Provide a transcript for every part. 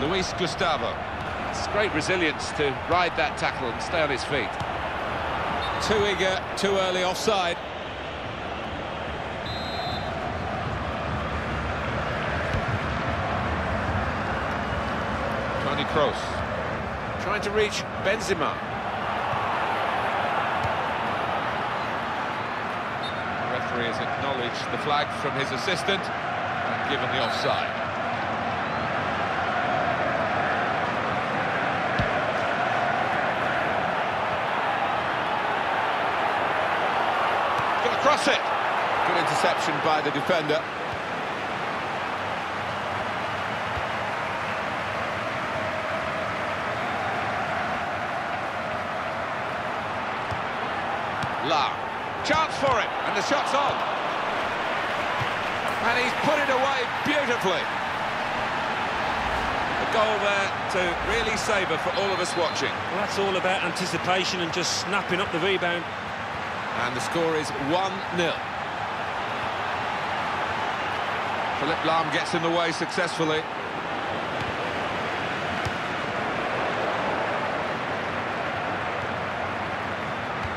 Luis Gustavo. It's great resilience to ride that tackle and stay on his feet. Too eager, too early offside. Toni Kroos. Trying to reach Benzema. The referee has acknowledged the flag from his assistant and given the offside. Gonna cross it. Good interception by the defender. La. Chance for it, and the shot's on. And he's put it away beautifully. A goal there to really savour for all of us watching. Well, that's all about anticipation and just snapping up the rebound. And the score is 1-0. Philipp Lahm gets in the way successfully.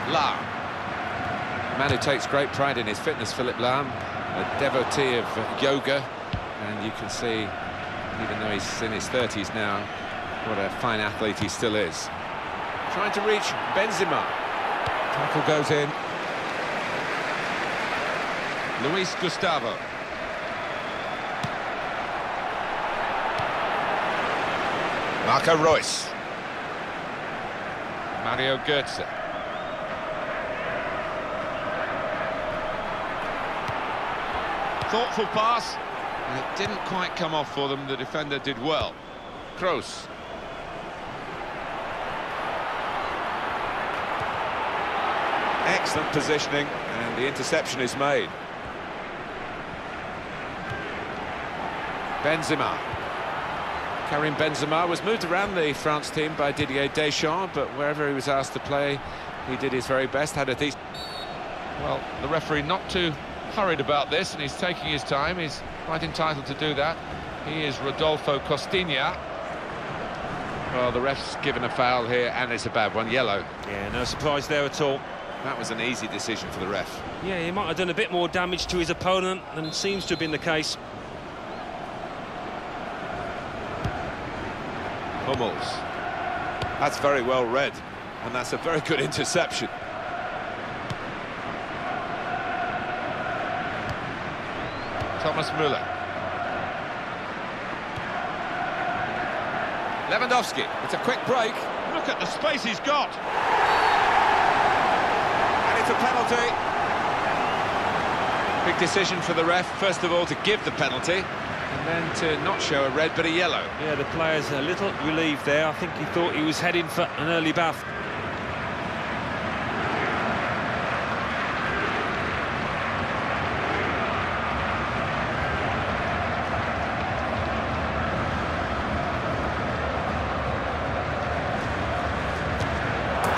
Lahm. man who takes great pride in his fitness, Philipp Lahm, a devotee of yoga, and you can see, even though he's in his 30s now, what a fine athlete he still is. Trying to reach Benzema. Tackle goes in. Luis Gustavo. Marco Reus. Mario Götze. Thoughtful pass. And it didn't quite come off for them. The defender did well. Kroos. Excellent positioning, and the interception is made. Benzema. Karim Benzema was moved around the France team by Didier Deschamps, but wherever he was asked to play, he did his very best, had a decent... Well, the referee not too hurried about this, and he's taking his time. He's quite entitled to do that. He is Rodolfo Costinha. Well, the ref's given a foul here, and it's a bad one, yellow. Yeah, no surprise there at all. That was an easy decision for the ref. Yeah, he might have done a bit more damage to his opponent than seems to have been the case. Hummels. That's very well read, and that's a very good interception. Thomas Müller. Lewandowski, it's a quick break. Look at the space he's got. And it's a penalty. Big decision for the ref, first of all, to give the penalty, then to not show a red, but a yellow. Yeah, the player's a little relieved there. I think he thought he was heading for an early bath.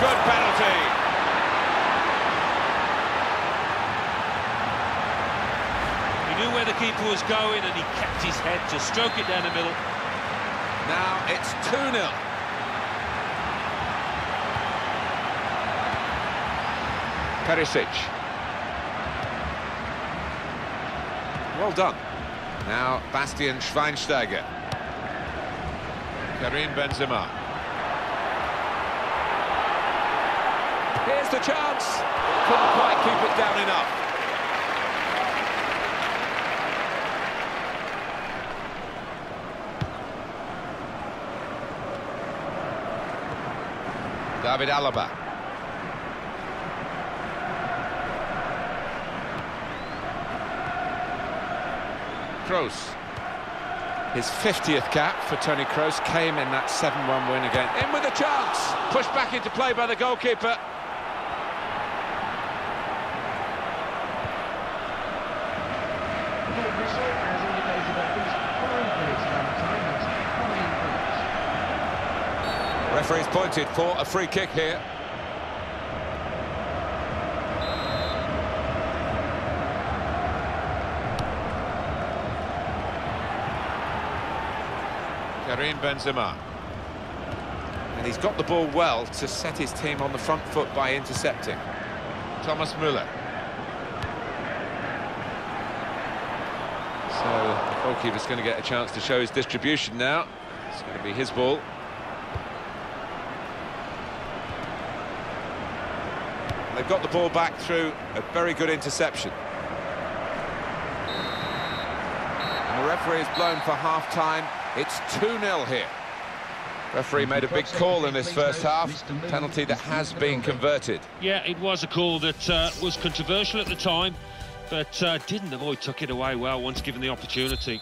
Good penalty. He knew where the keeper was going and he kept his head to stroke it down the middle. Now it's 2-0. Perisic. Well done. Now Bastian Schweinsteiger. Karim Benzema. Here's the chance. Couldn't quite keep it down enough. David Alaba. Kroos. His 50th cap for Toni Kroos came in that 7-1 win again. In with a chance. Pushed back into play by the goalkeeper. The whistle has indicated at least five minutes of added time. That's five minutes. Referee's pointed for a free kick here. Karim Benzema. And he's got the ball well to set his team on the front foot by intercepting. Thomas Müller. So the goalkeeper's going to get a chance to show his distribution now. It's going to be his ball. They've got the ball back through a very good interception. And the referee is blown for half-time. It's 2-0 here. Referee made a big call in this first half. Penalty that has been converted. Yeah, it was a call that uh, was controversial at the time, but uh, didn't avoid took it away well once given the opportunity.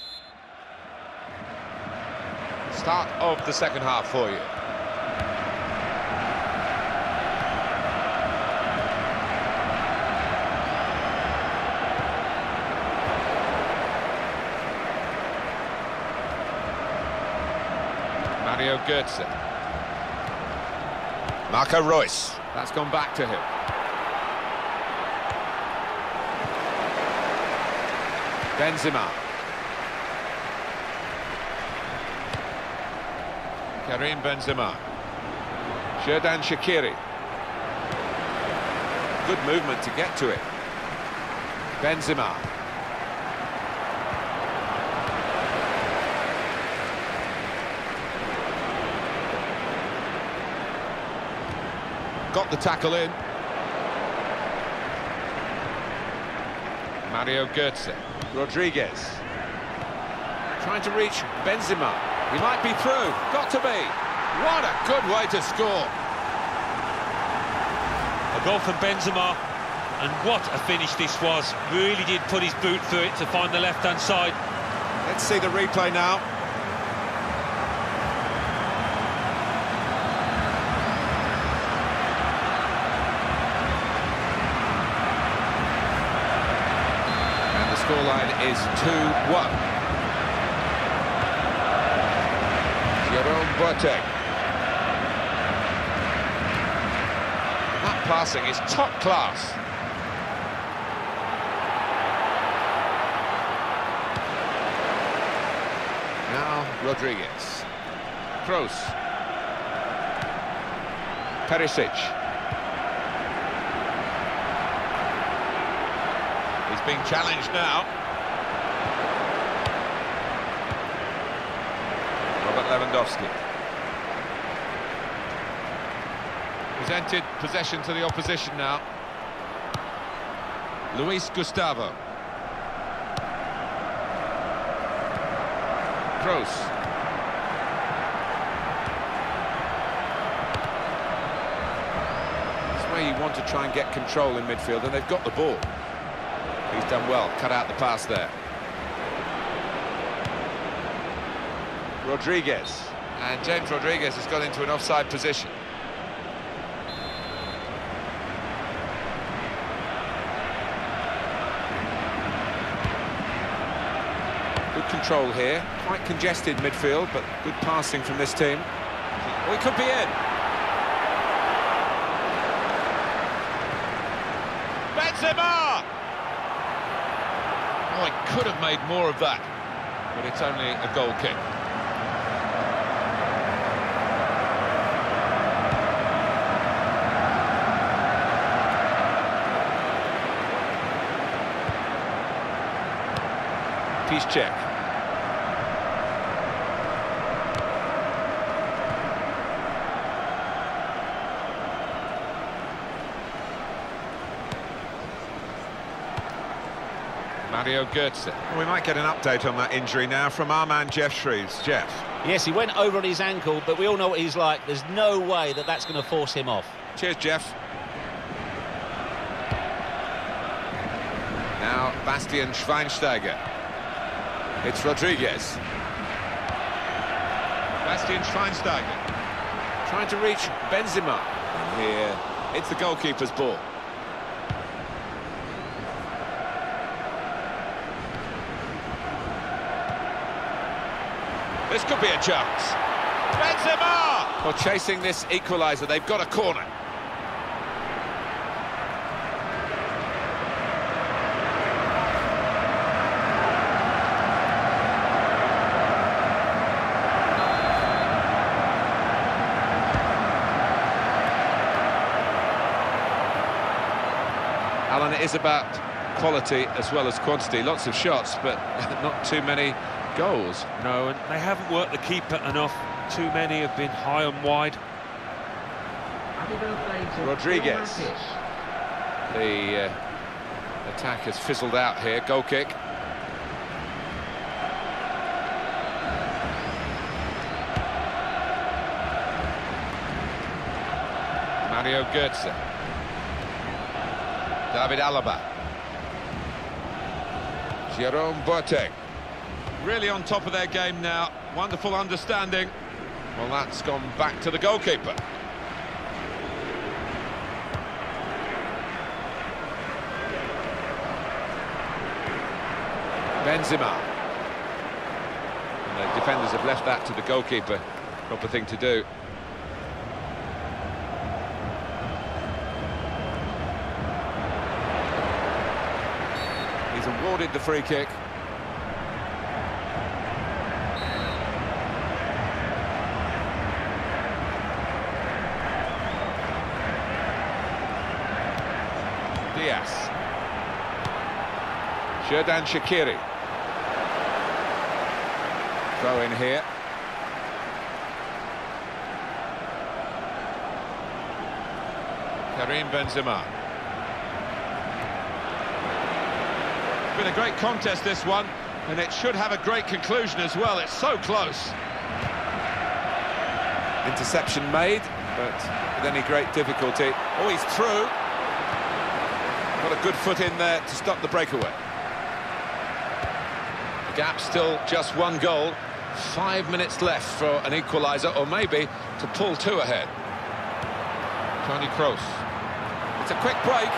Start of the second half for you. Götze. Marco Reus. That's gone back to him. Benzema. Karim Benzema. Xherdan Shaqiri. Good movement to get to it. Benzema. Got the tackle in. Mario Götze. Rodriguez. Trying to reach Benzema. He might be through. Got to be. What a good way to score. A goal from Benzema, and what a finish this was. Really did put his boot through it to find the left-hand side. Let's see the replay now. Is 2-1. Jerome Boateng. That passing is top class. Now Rodriguez. Kroos. Perisic. He's being challenged now. Lewandowski. Presented possession to the opposition now. Luis Gustavo. Kroos. It's where you want to try and get control in midfield, and they've got the ball. He's done well, cut out the pass there. Rodriguez. And James Rodriguez has got into an offside position. Good control here. Quite congested midfield, but good passing from this team. We could be in. Benzema! Oh, he could have made more of that, but it's only a goal kick. Piszczek. Mario Götze. We might get an update on that injury now from our man Geoff Shreeves. Geoff. Yes, he went over on his ankle, but we all know what he's like. There's no way that that's going to force him off. Cheers, Geoff. Now Bastian Schweinsteiger. It's Rodriguez. Bastian Schweinsteiger. Trying to reach Benzema. And here, it's the goalkeeper's ball. This could be a chance. Benzema! Well, chasing this equaliser, they've got a corner. It is about quality as well as quantity. Lots of shots, but not too many goals. No, and they haven't worked the keeper enough. Too many have been high and wide. Happy birthday to Rodriguez. The uh, attack has fizzled out here. Goal kick. Mario Götze. David Alaba. Jerome Boateng. Really on top of their game now. Wonderful understanding. Well, that's gone back to the goalkeeper. Benzema. And the defenders have left that to the goalkeeper. Proper thing to do. Awarded the free kick. Diaz. Xherdan Shaqiri. Throw in here. Karim Benzema. Been a great contest, this one, and it should have a great conclusion as well. It's so close. Interception made, but with any great difficulty. Oh, he's through. Got a good foot in there to stop the breakaway. The gap still just one goal. Five minutes left for an equaliser, or maybe to pull two ahead. Toni Kroos. It's a quick break.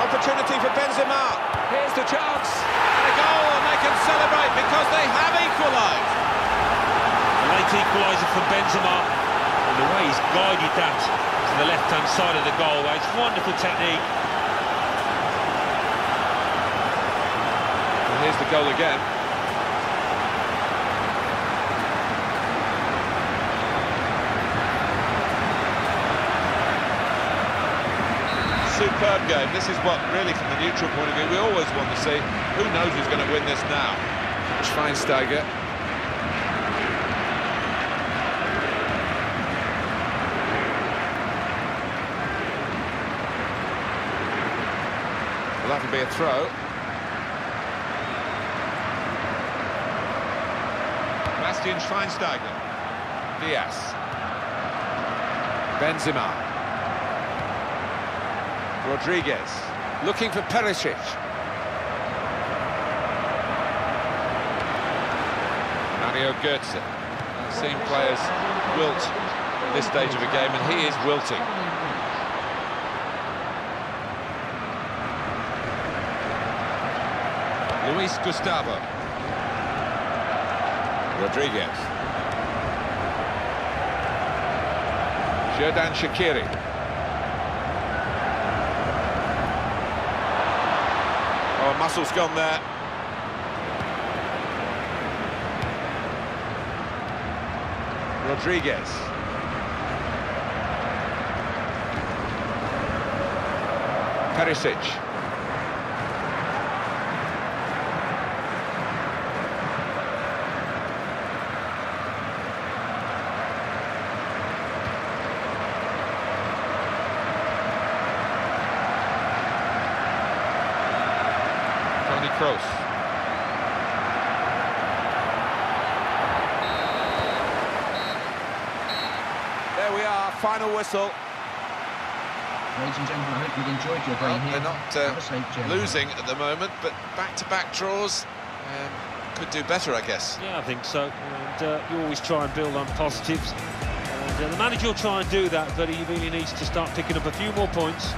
Opportunity for Benzema. Here's the chance. And a goal, and they can celebrate because they have equalised. A late equaliser for Benzema. And the way he's guided that to the left-hand side of the goal, it's wonderful technique. And here's the goal again. Superb game. This is what, really, from the neutral point of view, we always want to see. Who knows who's going to win this now? Schweinsteiger. Well, that'll be a throw. Bastian Schweinsteiger. Diaz. Benzema. Rodriguez. Looking for Perisic. Mario Götze. Seen players wilt at this stage of a game, and he is wilting. Luis Gustavo. Rodriguez. Xherdan Shaqiri. Muscle's gone there. Rodriguez. Perisic. Toni Kroos. There we are, final whistle. Ladies and gentlemen, I hope you've enjoyed your day Well, here. they're not uh, safe losing at the moment, but back-to-back draws um, could do better, I guess. Yeah, I think so. And uh, you always try and build on positives. And uh, the manager will try and do that, but he really needs to start picking up a few more points